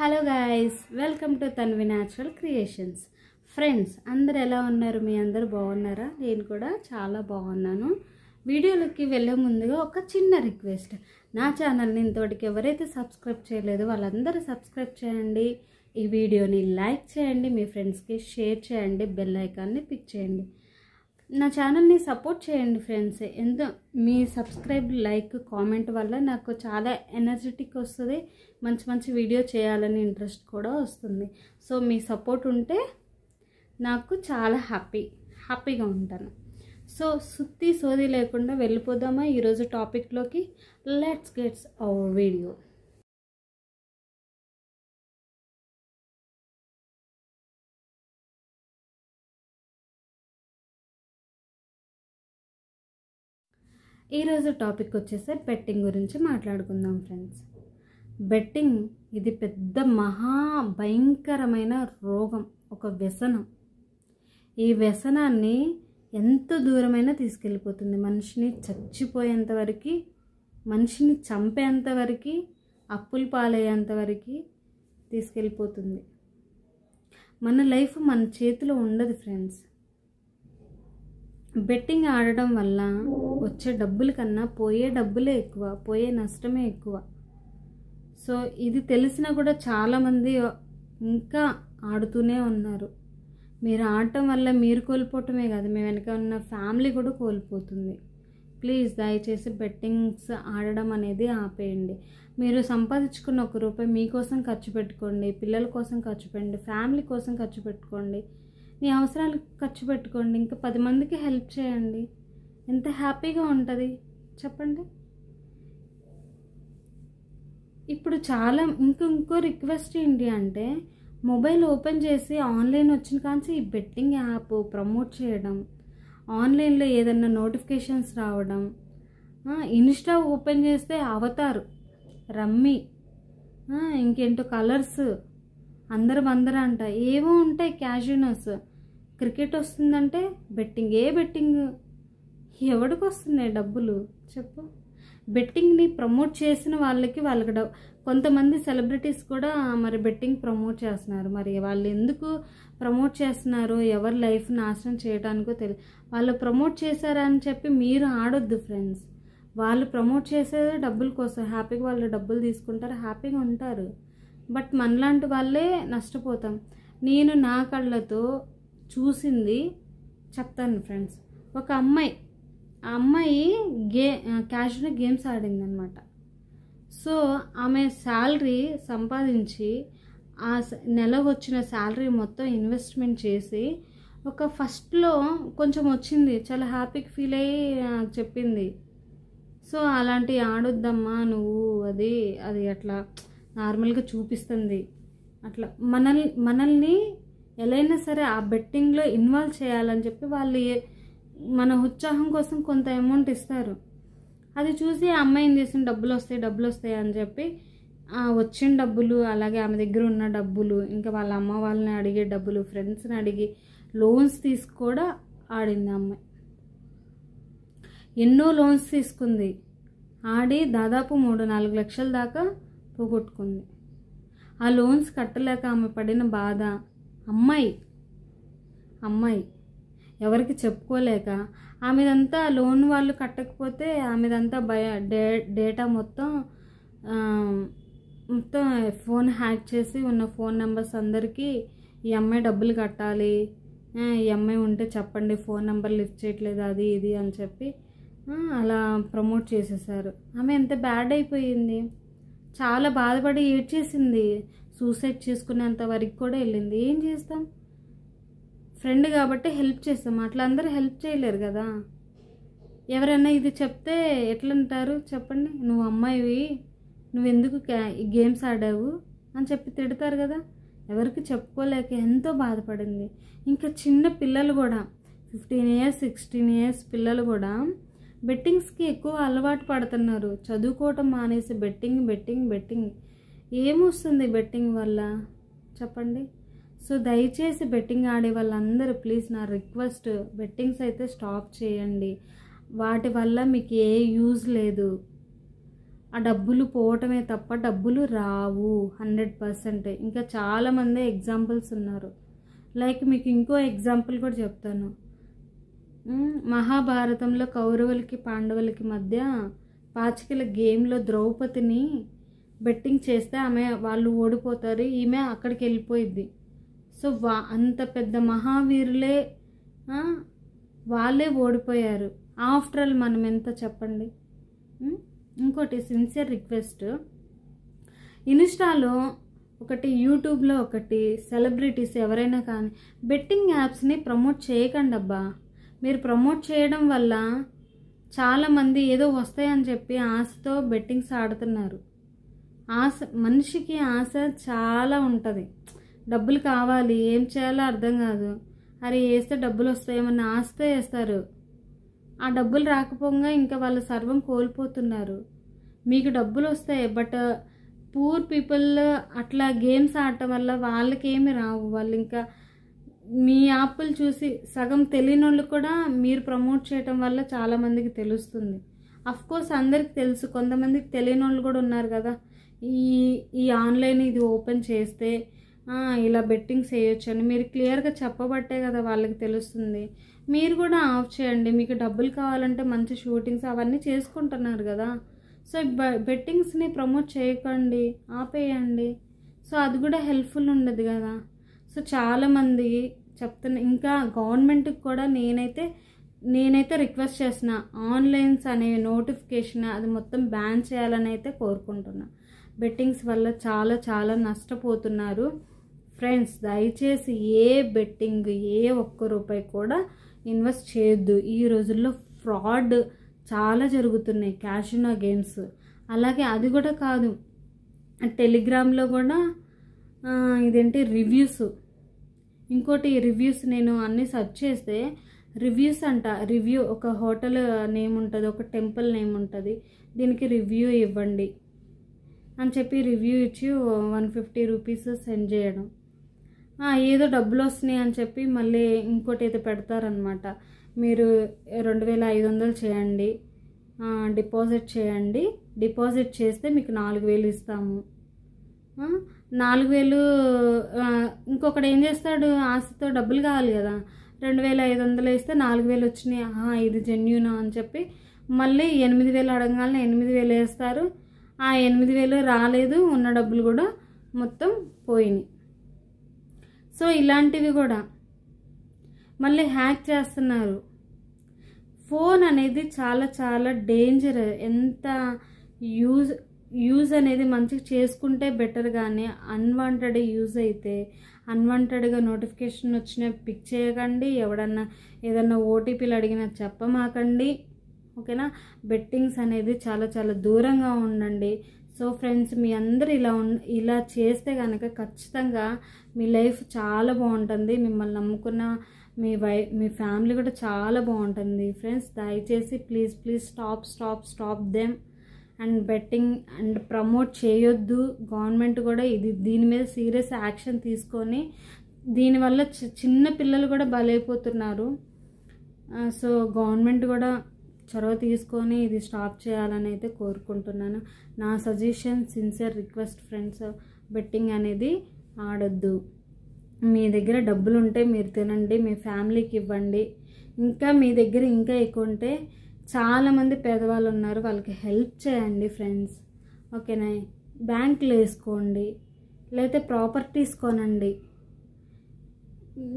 Hello guys welcome to Tanvi natural creations friends అందరు ఎలా ఉన్నారు? మీ అందరు బాగున్నారా? నేను కూడా చాలా బాగున్నాను. వీడియోలోకి వెళ్ళే ముందుగా ఒక చిన్న రిక్వెస్ట్ నా ఛానల్ని ఇంతటికి ఎవరైతే సబ్స్క్రైబ్ చేయలేదో వాళ్ళందరూ సబ్స్క్రైబ్ చేయండి. ఈ వీడియోని లైక్ చేయండి. మీ ఫ్రెండ్స్కి షేర్ చేయండి. బెల్ ఐకాన్ని పిక్ చేయండి. నా ఛానల్ని సపోర్ట్ చేయండి ఫ్రెండ్స్ ఎంతో మీ సబ్స్క్రైబ్ లైక్ కామెంట్ వల్ల నాకు చాలా ఎనర్జెటిక్ వస్తుంది. మంచి మంచి వీడియో చేయాలని ఇంట్రెస్ట్ కూడా వస్తుంది. సో మీ సపోర్ట్ ఉంటే నాకు చాలా హ్యాపీ హ్యాపీగా ఉంటాను. సో సుత్తి సోది లేకుండా వెళ్ళిపోదామా? ఈరోజు టాపిక్లోకి లెట్స్ గెట్స్ అవర్ వీడియో ఈరోజు టాపిక్ వచ్చేసి బెట్టింగ్ గురించి మాట్లాడుకుందాం ఫ్రెండ్స్. బెట్టింగ్ ఇది పెద్ద మహా భయంకరమైన రోగం ఒక వ్యసనం. ఈ వ్యసనాన్ని ఎంత దూరమైనా తీసుకెళ్ళిపోతుంది మనిషిని చచ్చిపోయేంత వరకు మనిషిని చంపేంత వరకు అప్పులు పాలయ్యేంత వరకు తీసుకెళ్ళిపోతుంది. మన లైఫ్ మన చేతిలో ఉండదు ఫ్రెండ్స్. బెట్టింగ్ ఆడడం వల్ల వచ్చే డబ్బుల కన్నా పోయే డబ్బులే ఎక్కువ పోయే నష్టమే ఎక్కువ. సో ఇది తెలిసినా కూడా చాలామంది ఇంకా ఆడుతూనే ఉన్నారు. మీరు ఆడటం వల్ల మీరు కోల్పోవటమే కాదు మేము వెనక ఉన్న ఫ్యామిలీ కూడా కోల్పోతుంది. ప్లీజ్ దయచేసి బెట్టింగ్స్ ఆడడం అనేది ఆపేయండి. మీరు సంపాదించుకున్న ఒక రూపాయి మీకోసం ఖర్చు పెట్టుకోండి పిల్లల కోసం ఖర్చు పెట్టండి ఫ్యామిలీ కోసం ఖర్చు పెట్టుకోండి. మీ అవసరాలు ఖర్చు పెట్టుకోండి. ఇంకా పది మందికి హెల్ప్ చేయండి. ఎంత హ్యాపీగా ఉంటుంది. చెప్పండి. ఇప్పుడు చాలా ఇంకో ఇంకో రిక్వెస్ట్ ఏంటి అంటే మొబైల్ ఓపెన్ చేసి ఆన్లైన్ వచ్చిన కాంచి ఈ బెట్టింగ్ యాప్ ప్రమోట్ చేయడం ఆన్లైన్లో ఏదన్నా నోటిఫికేషన్స్ రావడం ఇన్స్టా ఓపెన్ చేస్తే అవతారు రమ్మీ ఇంకేంటో కలర్స్ అందరు అందరూ అంట. ఏవో ఉంటాయి క్యాజునస్ క్రికెట్ వస్తుందంటే బెట్టింగ్ ఏ బెట్టింగ్? ఎవడికి వస్తున్నాయి డబ్బులు? చెప్పు. బెట్టింగ్ని ప్రమోట్ చేసిన వాళ్ళకి వాళ్ళకి డబ్బు కొంతమంది సెలబ్రిటీస్ కూడా మరి బెట్టింగ్ ప్రమోట్ చేస్తున్నారు. మరి వాళ్ళు ఎందుకు ప్రమోట్ చేస్తున్నారు ఎవరి లైఫ్ నాశనం చేయడానికో తెలియదు వాళ్ళు ప్రమోట్ చేశారని చెప్పి మీరు ఆడొద్దు ఫ్రెండ్స్. వాళ్ళు ప్రమోట్ చేసేది డబ్బుల కోసం హ్యాపీగా వాళ్ళు డబ్బులు తీసుకుంటారు హ్యాపీగా ఉంటారు. బట్ మనలాంటి వాళ్ళే నష్టపోతాం. నేను నా కళ్ళతో చూసింది చెప్తాను ఫ్రెండ్స్ ఒక అమ్మాయి ఆ అమ్మాయి గే క్యాషువల్ గేమ్స్ ఆడింది అనమాట సో ఆమె శాలరీ సంపాదించి ఆ నెల వచ్చిన శాలరీ మొత్తం ఇన్వెస్ట్మెంట్ చేసి ఒక ఫస్ట్లో కొంచెం వచ్చింది. చాలా హ్యాపీగా ఫీల్ అయ్యి చెప్పింది. సో అలాంటి ఆడొద్దమ్మా నువ్వు అది అది అట్లా నార్మల్గా చూపిస్తుంది. అట్లా మనల్ని మనల్ని ఎలా సరే ఆ బెట్టింగ్లో ఇన్వాల్వ్ చేయాలని చెప్పి వాళ్ళు మన ఉత్సాహం కోసం కొంత అమౌంట్ ఇస్తారు. అది చూసి ఆ అమ్మాయి ఏం చేసిన డబ్బులు వస్తాయి డబ్బులు వస్తాయి అని చెప్పి వచ్చిన డబ్బులు అలాగే ఆమె దగ్గర ఉన్న డబ్బులు ఇంకా వాళ్ళ అమ్మ వాళ్ళని అడిగే డబ్బులు ఫ్రెండ్స్ని అడిగి లోన్స్ తీసి కూడా ఆడింది అమ్మాయి. ఎన్నో లోన్స్ తీసుకుంది. ఆడి దాదాపు మూడు నాలుగు లక్షల దాకా పోగొట్టుకుంది. ఆ లోన్స్ కట్టలేక ఆమె పడిన బాధ అమ్మాయి. అమ్మాయి. ఎవరికి చెప్పుకోలేక ఆమెదంతా లోన్ వాళ్ళు కట్టకపోతే ఆమెదంతా భయ డే డేటా మొత్తం మొత్తం ఫోన్ హ్యాక్ చేసి ఉన్న ఫోన్ నెంబర్స్ అందరికీ ఈ అమ్మాయి డబ్బులు కట్టాలి. ఈ అమ్మాయి ఉంటే చెప్పండి ఫోన్ నెంబర్ లిఫ్ట్ చేయట్లేదు అది ఇది అని చెప్పి అలా ప్రమోట్ చేసేసారు. ఆమె ఎంత బ్యాడ్ అయిపోయింది. చాలా బాధపడి ఏడ్చేసింది. సూసైడ్ చేసుకునేంత వరకు కూడా వెళ్ళింది. ఏం చేస్తాం? ఫ్రెండ్ కాబట్టి హెల్ప్ చేస్తాం. అట్లా అందరూ హెల్ప్ చేయలేరు కదా. ఎవరైనా ఇది చెప్తే ఎట్లంటారు? చెప్పండి. నువ్వు అమ్మాయివి. నువ్వెందుకు గేమ్స్ ఆడావు? అని చెప్పి తిడతారు కదా. ఎవరికి చెప్పుకోలేక ఎంతో బాధపడింది. ఇంకా చిన్న పిల్లలు కూడా ఫిఫ్టీన్ ఇయర్స్ సిక్స్టీన్ ఇయర్స్ పిల్లలు కూడా బెట్టింగ్స్కి ఎక్కువ అలవాటు పడుతున్నారు. చదువుకోవటం మానేసి బెట్టింగ్ బెట్టింగ్ బెట్టింగ్. ఏమొస్తుంది బెట్టింగ్ వల్ల? చెప్పండి. సో దయచేసి బెట్టింగ్ ఆడే వాళ్ళందరూ ప్లీజ్ నా రిక్వెస్ట్ బెట్టింగ్స్ అయితే స్టాప్ చేయండి. వాటి వల్ల మీకు ఏ యూజ్ లేదు. ఆ డబ్బులు పోవటమే తప్ప డబ్బులు రావు. Hundred percent. ఇంకా చాలామంది ఎగ్జాంపుల్స్ ఉన్నారు. లైక్ మీకు ఇంకో ఎగ్జాంపుల్ కూడా చెప్తాను. మహాభారతంలో కౌరవులకి పాండవులకి మధ్య పాచికల గేమ్లో ద్రౌపదిని బెట్టింగ్ చేస్తే ఆమె వాళ్ళు ఓడిపోతారు ఈమె అక్కడికి వెళ్ళిపోయిద్ది. సో వా అంత పెద్ద మహావీరులే వాళ్ళే ఓడిపోయారు. ఆఫ్టర్ ఆల్ మనం ఎంత చెప్పండి? ఇంకోటి సిన్సియర్ రిక్వెస్ట్ ఇన్స్టాలో ఒకటి యూట్యూబ్లో ఒకటి సెలబ్రిటీస్ ఎవరైనా కానీ బెట్టింగ్ యాప్స్ని ప్రమోట్ చేయకండి అబ్బా. మీరు ప్రమోట్ చేయడం వల్ల చాలామంది ఏదో వస్తాయని చెప్పి ఆశతో బెట్టింగ్స్ ఆడుతున్నారు. ఆశ మనిషికి ఆశ చాలా ఉంటుంది. డబ్బులు కావాలి ఏం చేయాలో అర్థం కాదు. అరే వేస్తే డబ్బులు వస్తాయేమన్న ఆశతో వేస్తారు. ఆ డబ్బులు రాకపోగా ఇంకా వాళ్ళు సర్వం కోల్పోతున్నారు. మీకు డబ్బులు వస్తాయి బట్ పూర్ పీపుల్ అట్లా గేమ్స్ ఆడటం వల్ల వాళ్ళకేమి రావు. వాళ్ళు ఇంకా మీ యాప్లు చూసి సగం తెలియని వాళ్ళు కూడా మీరు ప్రమోట్ చేయటం వల్ల చాలామందికి తెలుస్తుంది. అఫ్ కోర్స్ అందరికి తెలుసు. కొంతమందికి తెలియని వాళ్ళు కూడా ఉన్నారు కదా. ఈ ఈ ఆన్లైన్ ఇది ఓపెన్ చేస్తే ఇలా బెట్టింగ్స్ వేయొచ్చు అని మీరు క్లియర్గా చెప్పబట్టే కదా వాళ్ళకి తెలుస్తుంది. మీరు కూడా ఆఫ్ చేయండి. మీకు డబ్బులు కావాలంటే మంచి షూటింగ్స్ అవన్నీ చేసుకుంటున్నారు కదా. సో బెట్టింగ్స్ని ప్రమోట్ చేయకండి. ఆపేయండి. సో అది కూడా హెల్ప్ఫుల్ ఉండదు కదా. సో చాలామంది చెప్తున్న ఇంకా గవర్నమెంట్కి కూడా నేనైతే నేనైతే రిక్వెస్ట్ చేసిన ఆన్లైన్స్ అనే నోటిఫికేషన్ అది మొత్తం బ్యాన్ చేయాలని అయితే కోరుకుంటున్నా. బెట్టింగ్స్ వల్ల చాలా చాలా నష్టపోతున్నారు. ఫ్రెండ్స్ దయచేసి ఏ బెట్టింగ్ ఏ ఒక్క రూపాయి కూడా ఇన్వెస్ట్ చేయొద్దు. ఈ రోజుల్లో ఫ్రాడ్ చాలా జరుగుతున్నాయి క్యాషినో గేమ్స్. అలాగే అది కూడా కాదు టెలిగ్రామ్లో కూడా ఇదేంటి రివ్యూస్. ఇంకోటి రివ్యూస్ నేను అన్నీ సెర్చ్ చేస్తే రివ్యూస్ అంట. రివ్యూ ఒక హోటల్ నేమ్ ఉంటుంది ఒక టెంపుల్ నేమ్ ఉంటుంది. దీనికి రివ్యూ ఇవ్వండి. అని చెప్పి రివ్యూ ఇచ్చి వన్ ఫిఫ్టీ రూపీస్ సెండ్ చేయడం. ఏదో డబ్బులు వస్తున్నాయి అని చెప్పి మళ్ళీ ఇంకోటి ఏదో పెడతారనమాట మీరు రెండు వేల ఐదు వందలు చేయండి. డిపాజిట్ చేయండి. డిపాజిట్ చేస్తే మీకు నాలుగు వేలు ఇస్తాము. నాలుగు వేలు ఇంకొకడు ఏం చేస్తాడు? ఆశతో డబ్బులు కావాలి కదా. రెండు వేల ఐదు వందలు వేస్తే నాలుగు వేలు వచ్చినాయి. ఇది జెన్యున్ అని చెప్పి మళ్ళీ ఎనిమిది వేలు అడగాలని ఎనిమిది వేలు వేస్తారు. ఆ ఎనిమిది వేలు రాలేదు ఉన్న డబ్బులు కూడా మొత్తం పోయినాయి. సో ఇలాంటివి కూడా మళ్ళీ హ్యాక్ చేస్తున్నారు. ఫోన్ అనేది చాలా చాలా డేంజర్. ఎంత యూజ్ యూజ్ అనేది మంచిగా చేసుకుంటే బెటర్ కానీ అన్వాంటెడ్ యూజ్ అయితే అన్వాంటెడ్గా నోటిఫికేషన్ వచ్చిన పిక్ చేయకండి ఎవడన్నా ఏదన్నా ఓటీపీలు అడిగినా చెప్పమాకండి. ఓకేనా? బెట్టింగ్స్ అనేది చాలా చాలా దూరంగా ఉండండి. సో ఫ్రెండ్స్ మీ అందరు ఇలా ఉన్ ఇలా చేస్తే కనుక ఖచ్చితంగా మీ లైఫ్ చాలా బాగుంటుంది. మిమ్మల్ని నమ్ముకున్న మీ వై మీ ఫ్యామిలీ కూడా చాలా బాగుంటుంది. ఫ్రెండ్స్ దయచేసి please please stop stop stop them. And betting and promote చేయొద్దు. గవర్నమెంట్ కూడా ఇది దీని మీద సీరియస్ యాక్షన్ తీసుకొని దీనివల్ల చి- చిన్న పిల్లలు కూడా బలైపోతున్నారు. సో గవర్నమెంట్ కూడా చొరవ తీసుకొని ఇది స్టాప్ చేయాలని అయితే కోరుకుంటున్నాను. నా suggestion sincere request friends betting అనేది ఆడొద్దు. మీ దగ్గర డబ్బులు ఉంటే మీరు తినండి మీ ఫ్యామిలీకి ఇవ్వండి. ఇంకా మీ దగ్గర ఇంకా ఎక్కువ ఉంటే చాలామంది పేదవాళ్ళు ఉన్నారు వాళ్ళకి హెల్ప్ చేయండి ఫ్రెండ్స్. ఓకేనా? బ్యాంకులు వేసుకోండి లేకపోతే ప్రాపర్టీస్ కొనండి.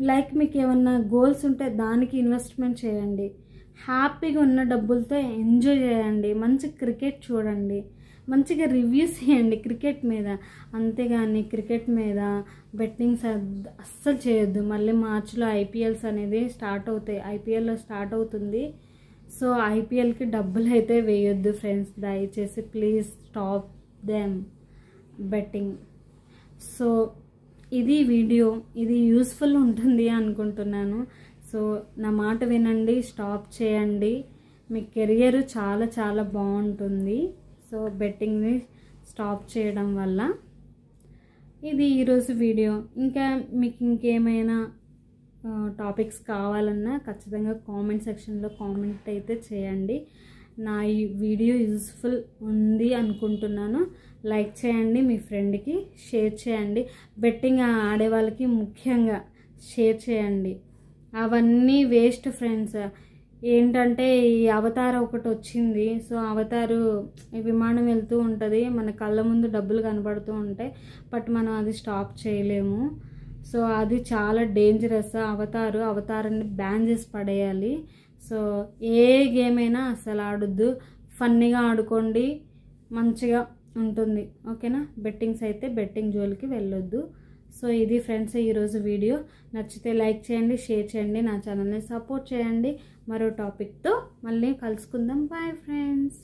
లైక్ మీకు ఏమన్నా గోల్స్ ఉంటే దానికి ఇన్వెస్ట్మెంట్ చేయండి. హ్యాపీగా ఉన్న డబ్బులతో ఎంజాయ్ చేయండి. మంచి క్రికెట్ చూడండి. మంచిగా రివ్యూస్ చేయండి క్రికెట్ మీద. అంతేగాని క్రికెట్ మీద బెట్టింగ్స్ అస్సలు చేయొద్దు. మళ్ళీ మార్చిలో ఐపీఎల్స్ అనేది స్టార్ట్ అవుతాయి. ఐపీఎల్లో స్టార్ట్ అవుతుంది. సో ఐపీఎల్కి డబ్బులు అయితే వేయొద్దు ఫ్రెండ్స్. దయచేసి please stop them betting so ఇది వీడియో. ఇది యూస్ఫుల్ ఉంటుంది అనుకుంటున్నాను. సో నా మాట వినండి స్టాప్ చేయండి. మీ కెరియర్ చాలా చాలా బాగుంటుంది. సో బెట్టింగ్ని స్టాప్ చేయడం వల్ల. ఇది ఈరోజు వీడియో. ఇంకా మీకు ఇంకేమైనా టాపిక్స్ కావాలన్నా ఖచ్చితంగా కామెంట్ సెక్షన్లో కామెంట్ అయితే చేయండి. నా ఈ వీడియో యూస్ఫుల్ ఉంది అనుకుంటున్నాను. లైక్ చేయండి మీ ఫ్రెండ్కి షేర్ చేయండి. బెట్టింగ్ ఆడే వాళ్ళకి ముఖ్యంగా షేర్ చేయండి. అవన్నీ వేస్ట్ ఫ్రెండ్స్. ఏంటంటే ఈ అవతార ఒకటి వచ్చింది. సో అవతారు విమానం వెళ్తూ ఉంటుంది. మన కళ్ళ ముందు డబ్బులు కనబడుతూ ఉంటాయి బట్ మనం అది స్టాప్ చేయలేము. సో అది చాలా డేంజరస్ అవతారు. అవతారాన్ని బ్యాన్ చేసి పడేయాలి. సో ఏ గేమ్ అయినా అసలు ఆడొద్దు. ఫన్నీగా ఆడుకోండి. మంచిగా ఉంటుంది. ఓకేనా? బెట్టింగ్స్ అయితే బెట్టింగ్ జోలికి వెళ్ళొద్దు. సో ఇది ఫ్రెండ్స్ ఈరోజు వీడియో. నచ్చితే లైక్ చేయండి షేర్ చేయండి నా ఛానల్ని సపోర్ట్ చేయండి. మరో టాపిక్తో మళ్ళీ కలుసుకుందాం. Bye friends